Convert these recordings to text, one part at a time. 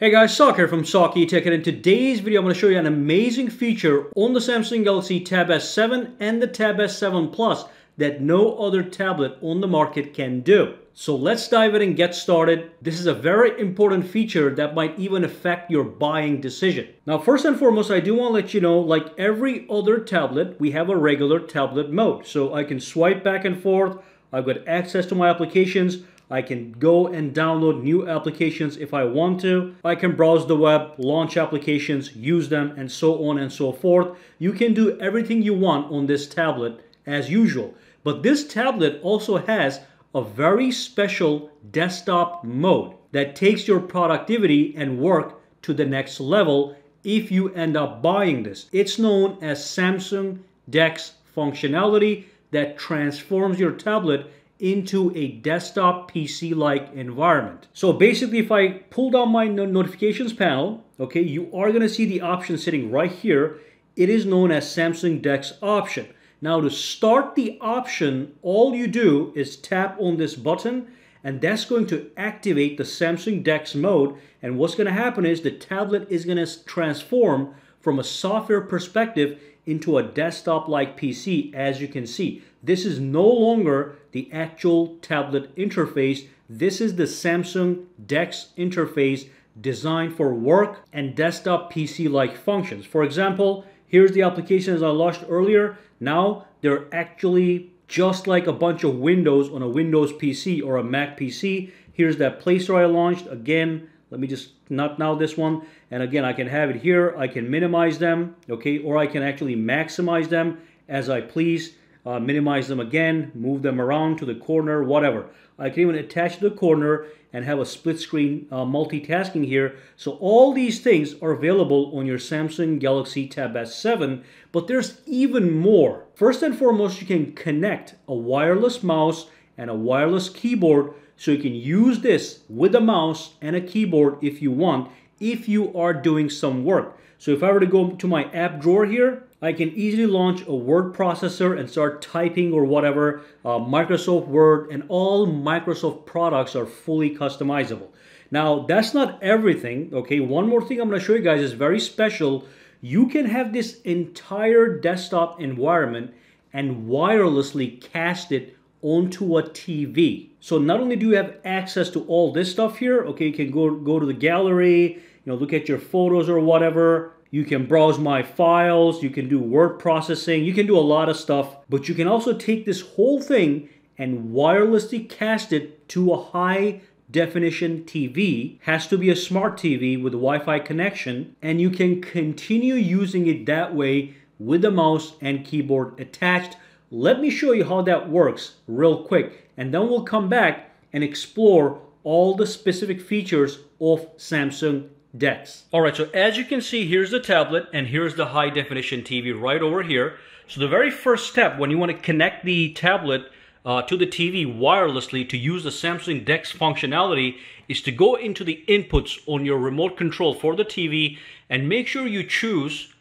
Hey guys, Sok here from Saki Tech and in today's video I'm going to show you an amazing feature on the Samsung Galaxy Tab S7 and the Tab S7 Plus that no other tablet on the market can do. So let's dive in and get started. This is a very important feature that might even affect your buying decision. Now first and foremost I do want to let you know like every other tablet we have a regular tablet mode. So I can swipe back and forth, I've got access to my applications, I can go and download new applications if I want to. I can browse the web, launch applications, use them, and so on and so forth. You can do everything you want on this tablet as usual. But this tablet also has a very special desktop mode that takes your productivity and work to the next level if you end up buying this. It's known as Samsung DeX functionality that transforms your tablet into a desktop PC-like environment. So basically, if I pull down my notifications panel, okay, you are gonna see the option sitting right here. It is known as Samsung DeX option. Now to start the option, all you do is tap on this button and that's going to activate the Samsung DeX mode. And what's gonna happen is the tablet is gonna transform from a software perspective into a desktop-like PC, as you can see. This is no longer the actual tablet interface. This is the Samsung DeX interface designed for work and desktop PC-like functions. For example, here's the applications I launched earlier. Now they're actually just like a bunch of windows on a Windows PC or a Mac PC. Here's that Play Store I launched. Again, let me just not now this one. And again, I can have it here. I can minimize them, okay? Or I can actually maximize them as I please. Uh, minimize them again, move them around to the corner, whatever. I can even attach to the corner and have a split screen uh, multitasking here. So all these things are available on your Samsung Galaxy Tab S7, but there's even more. First and foremost, you can connect a wireless mouse and a wireless keyboard so you can use this with a mouse and a keyboard if you want, if you are doing some work. So if I were to go to my app drawer here, I can easily launch a word processor and start typing or whatever. Uh, Microsoft Word and all Microsoft products are fully customizable. Now, that's not everything, okay? One more thing I'm gonna show you guys is very special. You can have this entire desktop environment and wirelessly cast it onto a TV. So not only do you have access to all this stuff here, okay, you can go, go to the gallery, you know, look at your photos or whatever. You can browse my files, you can do word processing, you can do a lot of stuff, but you can also take this whole thing and wirelessly cast it to a high definition TV. Has to be a smart TV with a Wi-Fi connection, and you can continue using it that way with the mouse and keyboard attached let me show you how that works real quick and then we'll come back and explore all the specific features of Samsung DeX. Alright, so as you can see, here's the tablet and here's the high definition TV right over here. So the very first step when you want to connect the tablet uh, to the TV wirelessly to use the Samsung DeX functionality is to go into the inputs on your remote control for the TV and make sure you choose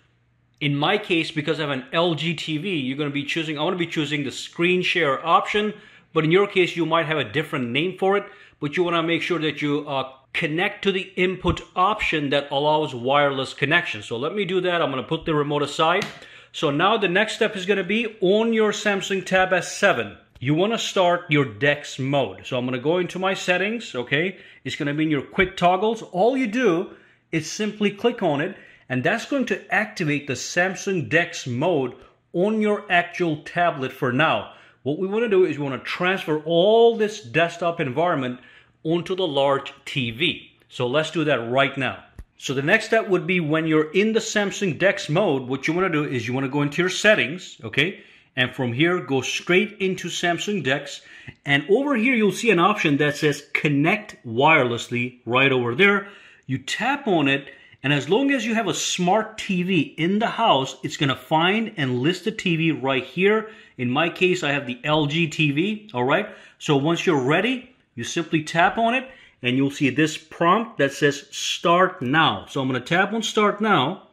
in my case, because I have an LG TV, you're going to be choosing, I want to be choosing the screen share option, but in your case, you might have a different name for it, but you want to make sure that you uh, connect to the input option that allows wireless connection. So let me do that. I'm going to put the remote aside. So now the next step is going to be on your Samsung Tab S7. You want to start your DeX mode. So I'm going to go into my settings, okay? It's going to be in your quick toggles. All you do is simply click on it and that's going to activate the Samsung DeX mode on your actual tablet for now. What we want to do is we want to transfer all this desktop environment onto the large TV. So let's do that right now. So the next step would be when you're in the Samsung DeX mode, what you want to do is you want to go into your settings, okay? And from here, go straight into Samsung DeX. And over here, you'll see an option that says connect wirelessly right over there. You tap on it and as long as you have a smart TV in the house, it's going to find and list the TV right here. In my case, I have the LG TV, all right? So once you're ready, you simply tap on it and you'll see this prompt that says start now. So I'm going to tap on start now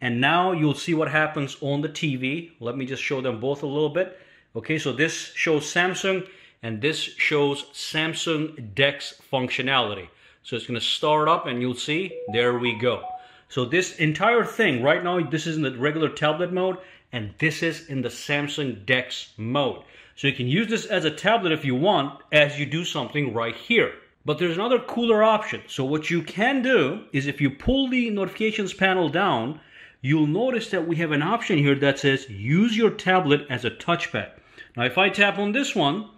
and now you'll see what happens on the TV. Let me just show them both a little bit. Okay, so this shows Samsung and this shows Samsung DeX functionality. So it's going to start up and you'll see, there we go. So this entire thing, right now, this is in the regular tablet mode, and this is in the Samsung DeX mode. So you can use this as a tablet if you want, as you do something right here. But there's another cooler option. So what you can do is if you pull the notifications panel down, you'll notice that we have an option here that says use your tablet as a touchpad. Now if I tap on this one,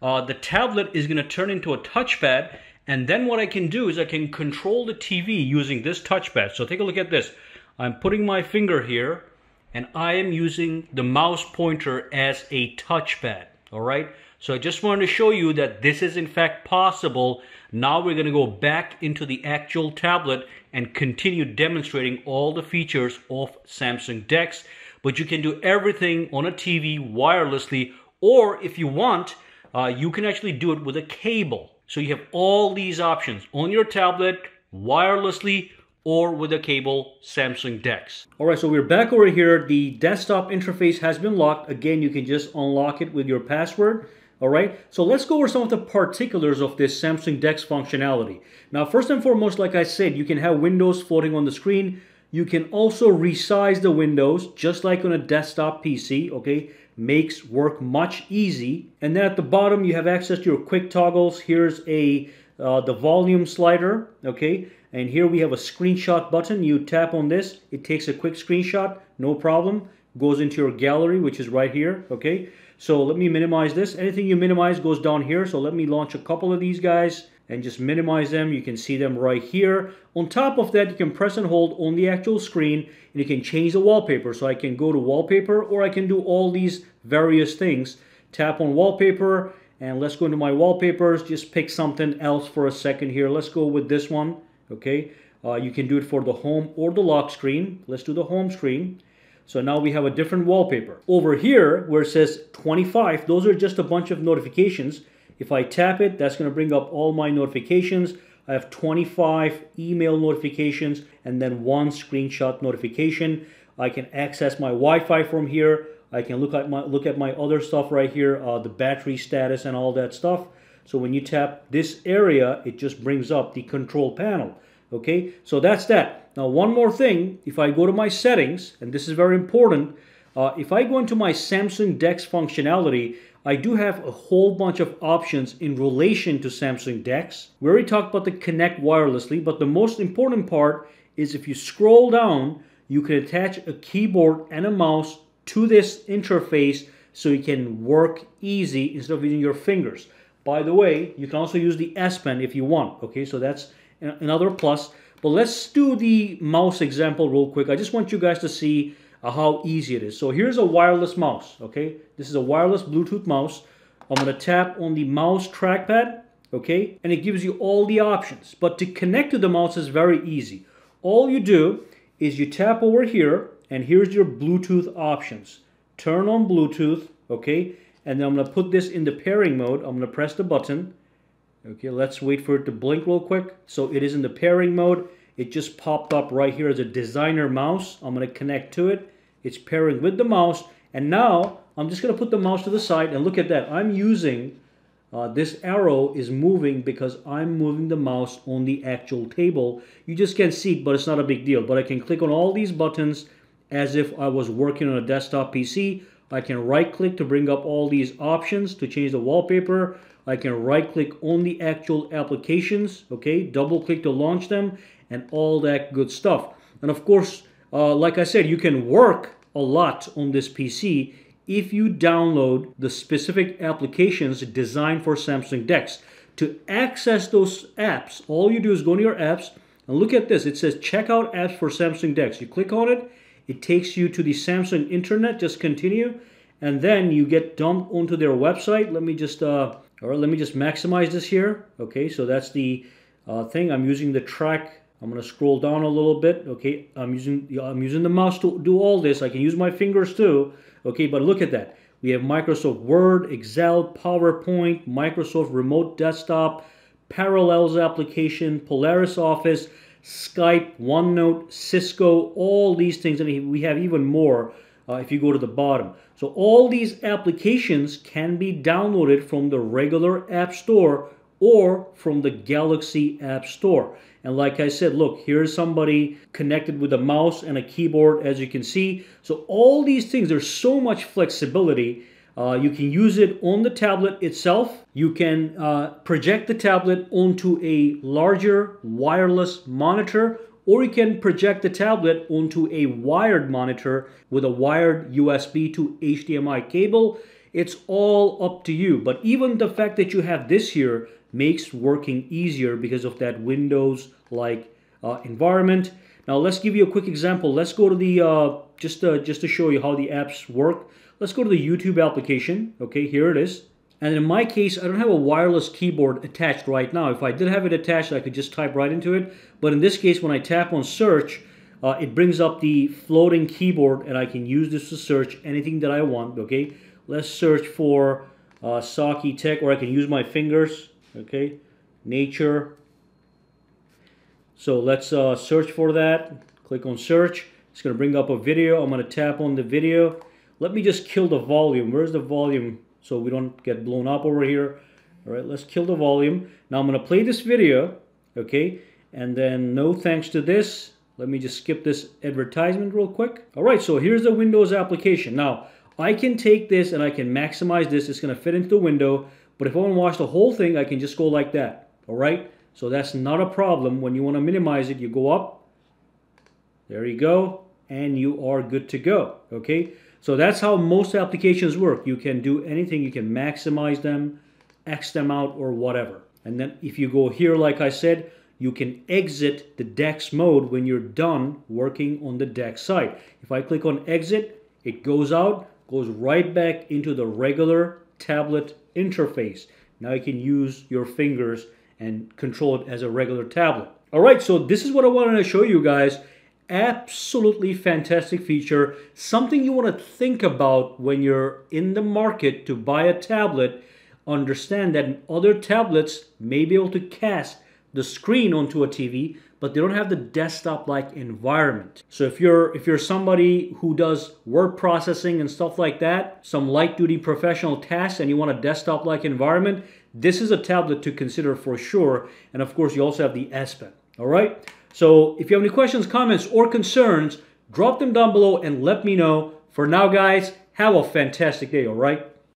uh, the tablet is going to turn into a touchpad and then what I can do is I can control the TV using this touchpad. So take a look at this. I'm putting my finger here and I am using the mouse pointer as a touchpad. All right. So I just wanted to show you that this is in fact possible. Now we're going to go back into the actual tablet and continue demonstrating all the features of Samsung DeX. But you can do everything on a TV wirelessly, or if you want, uh, you can actually do it with a cable. So you have all these options on your tablet, wirelessly, or with a cable Samsung DeX. All right, so we're back over here. The desktop interface has been locked. Again, you can just unlock it with your password. All right, so let's go over some of the particulars of this Samsung DeX functionality. Now, first and foremost, like I said, you can have windows floating on the screen. You can also resize the windows just like on a desktop PC, okay? Makes work much easy. And then at the bottom, you have access to your quick toggles. Here's a uh, the volume slider, okay? And here we have a screenshot button. You tap on this, it takes a quick screenshot, no problem. Goes into your gallery, which is right here, okay? So let me minimize this. Anything you minimize goes down here. So let me launch a couple of these guys and just minimize them. You can see them right here. On top of that, you can press and hold on the actual screen and you can change the wallpaper. So I can go to wallpaper or I can do all these various things. Tap on wallpaper and let's go into my wallpapers. Just pick something else for a second here. Let's go with this one, okay? Uh, you can do it for the home or the lock screen. Let's do the home screen. So now we have a different wallpaper. Over here, where it says 25, those are just a bunch of notifications. If I tap it, that's gonna bring up all my notifications. I have 25 email notifications and then one screenshot notification. I can access my Wi-Fi from here. I can look at my look at my other stuff right here, uh, the battery status and all that stuff. So when you tap this area, it just brings up the control panel. Okay, so that's that. Now one more thing, if I go to my settings, and this is very important, uh, if I go into my Samsung DeX functionality, I do have a whole bunch of options in relation to Samsung DeX. We already talked about the connect wirelessly, but the most important part is if you scroll down, you can attach a keyboard and a mouse to this interface so you can work easy instead of using your fingers. By the way, you can also use the S Pen if you want. Okay, so that's another plus. But let's do the mouse example real quick. I just want you guys to see uh, how easy it is. So here's a wireless mouse, okay? This is a wireless Bluetooth mouse. I'm gonna tap on the mouse trackpad, okay? And it gives you all the options. But to connect to the mouse is very easy. All you do is you tap over here, and here's your Bluetooth options. Turn on Bluetooth, okay? And then I'm gonna put this in the pairing mode. I'm gonna press the button. Okay, let's wait for it to blink real quick. So it is in the pairing mode. It just popped up right here as a designer mouse. I'm going to connect to it. It's pairing with the mouse. And now I'm just going to put the mouse to the side and look at that. I'm using, uh, this arrow is moving because I'm moving the mouse on the actual table. You just can't see it, but it's not a big deal. But I can click on all these buttons as if I was working on a desktop PC. I can right click to bring up all these options to change the wallpaper. I can right click on the actual applications, okay, double click to launch them and all that good stuff. And of course, uh, like I said, you can work a lot on this PC if you download the specific applications designed for Samsung DeX. To access those apps, all you do is go to your apps and look at this. It says check out apps for Samsung DeX. You click on it, it takes you to the Samsung internet, just continue, and then you get dumped onto their website. Let me just uh, right, let me just maximize this here. Okay, so that's the uh, thing. I'm using the track. I'm gonna scroll down a little bit. Okay, I'm using I'm using the mouse to do all this. I can use my fingers too. Okay, but look at that. We have Microsoft Word, Excel, PowerPoint, Microsoft Remote Desktop, Parallels application, Polaris Office, Skype, OneNote, Cisco, all these things, and we have even more uh, if you go to the bottom. So all these applications can be downloaded from the regular App Store or from the Galaxy App Store. And like I said, look, here's somebody connected with a mouse and a keyboard, as you can see. So all these things, there's so much flexibility. Uh, you can use it on the tablet itself. You can uh, project the tablet onto a larger wireless monitor, or you can project the tablet onto a wired monitor with a wired USB to HDMI cable. It's all up to you. But even the fact that you have this here makes working easier because of that Windows-like uh, environment. Now let's give you a quick example. Let's go to the, uh, just, uh, just to show you how the apps work. Let's go to the YouTube application. Okay, here it is. And in my case, I don't have a wireless keyboard attached right now. If I did have it attached, I could just type right into it. But in this case, when I tap on search, uh, it brings up the floating keyboard and I can use this to search anything that I want, okay? Let's search for uh, Saki Tech or I can use my fingers okay nature so let's uh, search for that click on search it's going to bring up a video I'm going to tap on the video let me just kill the volume where's the volume so we don't get blown up over here all right let's kill the volume now I'm going to play this video okay and then no thanks to this let me just skip this advertisement real quick all right so here's the Windows application now I can take this and I can maximize this it's going to fit into the window but if I want to watch the whole thing, I can just go like that. All right? So that's not a problem. When you want to minimize it, you go up. There you go. And you are good to go. Okay? So that's how most applications work. You can do anything. You can maximize them, X them out, or whatever. And then if you go here, like I said, you can exit the DeX mode when you're done working on the DeX side. If I click on exit, it goes out, goes right back into the regular tablet interface. Now you can use your fingers and control it as a regular tablet. All right, so this is what I wanted to show you guys. Absolutely fantastic feature. Something you want to think about when you're in the market to buy a tablet. Understand that other tablets may be able to cast the screen onto a TV, but they don't have the desktop-like environment. So if you're if you're somebody who does word processing and stuff like that, some light-duty professional tasks, and you want a desktop-like environment, this is a tablet to consider for sure. And of course, you also have the S Pen. All right. So if you have any questions, comments, or concerns, drop them down below and let me know. For now, guys, have a fantastic day. All right.